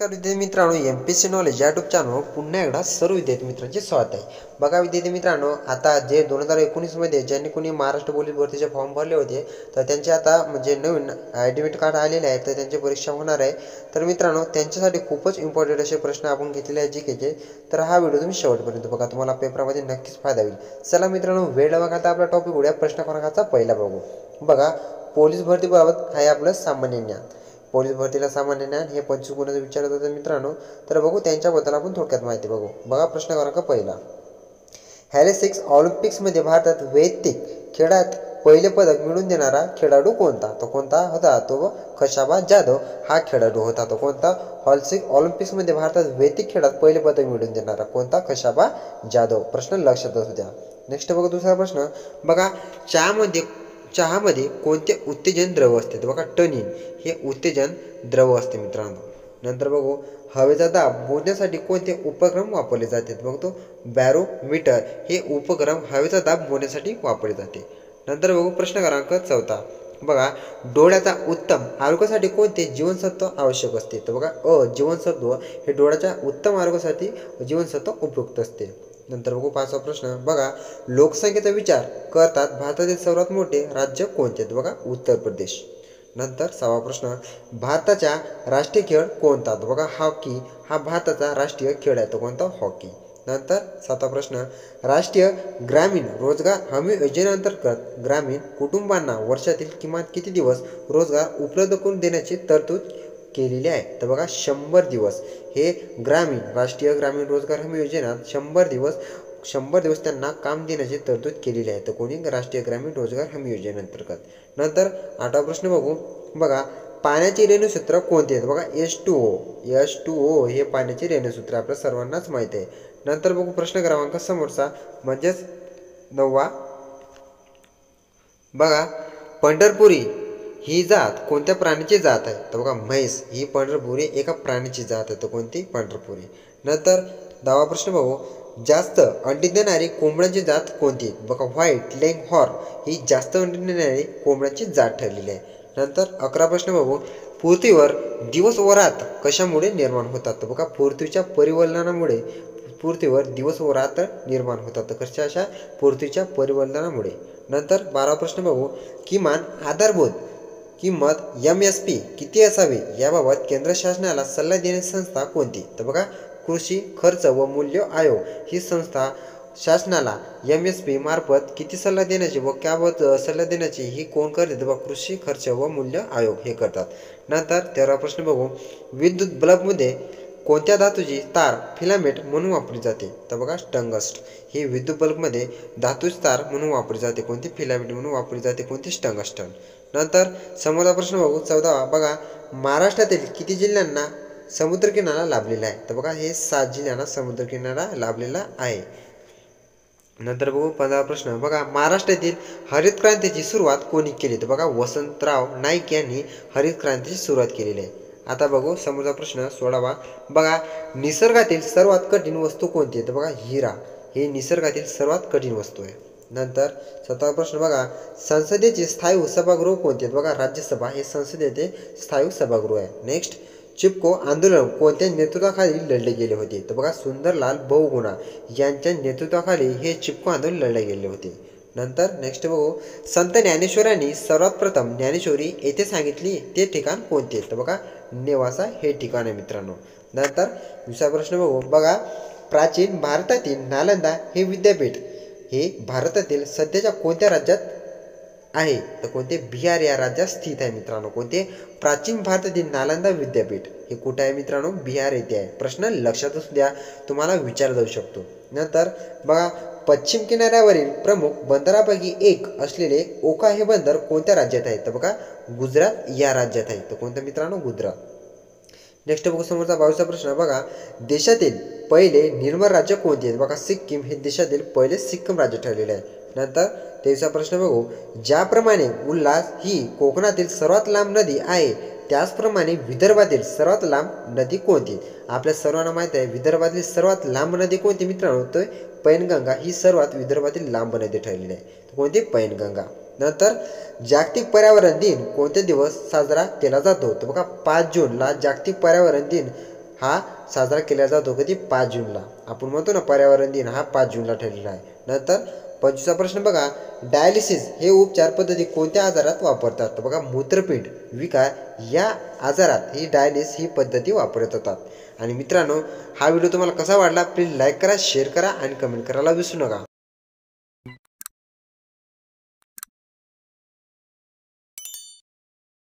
नमस्कार विद्यार्थी मित्रांनो एम पी सी नॉलेज या यूट्यूब चॅनल पुन्हा एकदा सर्व विद्यार्थी मित्रांचे स्वागत आहे. बघा विद्यार्थी मित्रांनो आता जे दोन हजार एकोणीसमध्ये ज्यांनी कोणी महाराष्ट्र पोलीस भरतीचे फॉर्म भरले होते तर त्यांचे आता म्हणजे नवीन ॲडमिट कार्ड आलेले आहे तर त्यांची परीक्षा होणार आहे. तर मित्रांनो त्यांच्यासाठी खूपच इम्पॉर्टंट असे प्रश्न आपण घेतलेले आहे जी केचे तर हा व्हिडिओ तुम्ही शेवटपर्यंत बघा तुम्हाला पेपरामध्ये नक्कीच फायदा होईल. चला मित्रांनो वेळ बघा आता आपला टॉपिक उद्या प्रश्न क्रमांकाचा पहिला बघू. बघा पोलीस भरतीबाबत आहे आपलं सामान्य ज्ञान. पोलीस भरतीला सामान्य ज्ञान हे पंचवीस गुणाचं विचारत होतं मित्रांनो. तर बघू त्यांच्याबद्दल आपण थोडक्यात माहिती बघू. बघा प्रश्न क्रमांक पहिला. हॅलिसिक्स ऑलिम्पिक्समध्ये भारतात वैयक्तिक खेळात पहिले पदक मिळवून देणारा खेळाडू कोणता? तो कोणता होता? तो खशाबा जाधव. हा खेळाडू होता. तो कोणता? हॉलसिक ऑलिम्पिक्समध्ये भारतात वैयक्तिक खेळात पहिले पदक मिळवून देणारा कोणता? खशाबा जाधव. प्रश्न लक्षात असू द्या. नेक्स्ट बघा दुसरा प्रश्न. बघा चहामध्ये चहामध्ये कोणते उत्तेजन द्रव असते? तर बघा टनिन हे उत्तेजन द्रव असते मित्रांनो. नंतर बघू हवेचा दाब मोजण्यासाठी कोणते उपक्रम वापरले जाते बघतो बॅरोमीटर हे उपक्रम हवेचा दाब मोजण्यासाठी वापरले जाते. नंतर बघू प्रश्न क्रमांक चौथा. बघा डोळ्याचा उत्तम आरोग्यासाठी कोणते जीवनसत्व आवश्यक असते? तर बघा अ जीवनसत्व हे डोळ्याच्या उत्तम आरोग्यासाठी जीवनसत्व उपयुक्त असते. नंतर बघू पाचवा प्रश्न. बघा लोकसंख्येचा विचार करतात भारतातील सर्वात मोठे राज्य कोणते बघा उत्तर प्रदेश. नंतर सहावा प्रश्न भारताचा राष्ट्रीय खेळ कोणता बघा हॉकी. हा भारताचा राष्ट्रीय खेळ आहे. तो कोणता? हॉकी. नंतर सातवा प्रश्न राष्ट्रीय ग्रामीण रोजगार हमी योजनेअंतर्गत ग्रामीण कुटुंबांना वर्षातील किमान किती दिवस रोजगार उपलब्ध करून देण्याची तरतूद केलेली आहे. तर बघा शंभर दिवस. हे ग्रामीण राष्ट्रीय ग्रामीण रोजगार हमी योजनेत शंभर दिवस शंभर दिवस त्यांना काम देण्याची तरतूद केलेली आहे. तर कोणी राष्ट्रीय ग्रामीण रोजगार हमी योजनेअंतर्गत? नंतर आठवा प्रश्न बघू. बघा पाण्याचे रेणूसूत्र कोणते आहेत? बघा S two O. S two O हे पाण्याचे रेणूसूत्र आपल्या सर्वांनाच माहीत आहे. नंतर बघू प्रश्न क्रमांक समोरचा. म्हणजेच नववा. बघा पंढरपुरी. ही जात कोणत्या प्राण्याची जात आहे? तर बघा म्हैस ही पंढरपुरी एका प्राण्याची जात आहे तर कोणती? पंढरपुरी. नंतर दहावा प्रश्न बघू. जास्त अंडी देणारी कोंबड्यांची जात कोणती? बघा व्हाईट लेंग हॉर्न ही जास्त अंडी देणारी कोंबड्यांची जात ठरलेली आहे. नंतर अकरा प्रश्न बघू. पृथ्वीवर दिवस वरात कशामुळे निर्माण होतात? तर बघा पृथ्वीच्या परिवर्तनामुळे पृथ्वीवर दिवस वरात निर्माण होतात. कशा अशा? पृथ्वीच्या परिवर्तनामुळे नंतर बारा प्रश्न बघू. किमान आधारभूत किंमत एम एस पी किती असावी याबाबत केंद्र शासनाला सल्ला देण्याची संस्था कोणती? तर बघा कृषी खर्च व मूल्य आयोग ही संस्था शासनाला एम एस पी मार्फत किती सल्ला देण्याची व त्याबाबत सल्ला देण्याची ही कोण करते? तर बघा कृषी खर्च व मूल्य आयोग हे करतात. नंतर तेरा प्रश्न बघू. विद्युत बल्बमध्ये कोणत्या धातूची तार फिलामेंट म्हणून वापरली जाते? तर बघा स्टंगस्ट ही विद्युत बल्बमध्ये धातूची तार म्हणून वापरली जाते. कोणती? फिलामेंट म्हणून वापरली जाते. कोणती? स्टंगस्टन नंतर समोरचा प्रश्न बघू. चौदावा बघा महाराष्ट्रातील किती जिल्ह्यांना समुद्रकिनारा लाभलेला आहे? तर बघा हे सात जिल्ह्यांना समुद्रकिनारा लाभलेला आहे. नंतर बघू पंधरा प्रश्न. बघा महाराष्ट्रातील हरित क्रांतीची सुरुवात कोणी केली? तर बघा वसंतराव नाईक यांनी हरित क्रांतीची सुरुवात केलेली आहे. आता बघू समोरचा प्रश्न सोडावा बघा निसर्गातील सर्वात कठीण वस्तू कोणती आहे? तर बघा हिरा. ही निसर्गातील सर्वात कठीण वस्तू आहे. नंतर सतरा प्रश्न बघा. संसदेचे स्थायी सभागृह कोणते आहेत? बघा राज्यसभा हे संसदेचे स्थायी सभागृह आहे. नेक्स्ट चिपको आंदोलन कोणत्या नेतृत्वाखाली लढले गेले होते? तर बघा सुंदरलाल बहुगुणा यांच्या नेतृत्वाखाली हे चिपको आंदोलन लढले गेले होते. नंतर नेक्स्ट बघू. संत ज्ञानेश्वरांनी सर्वात प्रथम ज्ञानेश्वरी येथे सांगितली ते ठिकाण कोणते तर बघा नेवासा हे ठिकाण आहे मित्रांनो. नंतर दुसरा प्रश्न बघू. बघा प्राचीन भारतातील नालंदा हे विद्यापीठ हे भारतातील सध्याच्या कोणत्या राज्यात आहे? तर कोणते बिहार या राज्यात स्थित आहे मित्रांनो? कोणते प्राचीन भारतातील नालंदा विद्यापीठ? हे कुठे आहे मित्रांनो? बिहार येथे आहे. प्रश्न लक्षात असू द्या तुम्हाला विचारला जाऊ शकतो. नंतर बघा पश्चिम किनाऱ्यावरील प्रमुख बंदरापैकी एक असलेले ओखा हे बंदर कोणत्या राज्यात आहे? तर बघा गुजरात या राज्यात आहे. तर कोणतं मित्रांनो? गुजरात. नेक्स्ट बघू समोरचा बावीसचा प्रश्न. बघा देशातील पहिले निर्मळ राज्य कोणते आहेत? बघा सिक्कीम हे देशातील पहिले सिक्कीम राज्य ठरलेले आहे. नंतर तेवीसचा प्रश्न बघू. ज्याप्रमाणे उल्हास ही कोकणातील सर्वात लांब नदी आहे त्याचप्रमाणे विदर्भातील सर्वात लांब नदी कोणती आपल्या सर्वांना माहीत आहे विदर्भातील सर्वात लांब नदी कोणती मित्रांनो? तर पैनगंगा ही सर्वात विदर्भातील लांब नदी ठरलेली आहे. कोणती? पैनगंगा. नंतर जागतिक पर्यावरण दिन कोणते दिवस साजरा केला जातो? तर बघा पाच जूनला जागतिक पर्यावरण दिन हा साजरा केला जातो कधी? पाच जूनला. आपण म्हणतो ना पर्यावरण दिन हा पाच जूनला ठरलेला आहे. नंतर पंचवीसचा प्रश्न बघा डायलिसिस हे उपचार पद्धती कोणत्या आजारात वापरतात? तर बघा मूत्रपीठ विकार या आजारात ही डायलिस ही पद्धती वापरत होतात. आणि मित्रांनो हा व्हिडिओ तुम्हाला कसा वाटला? प्लीज लाईक करा शेअर करा आणि कमेंट करायला विसरू नका.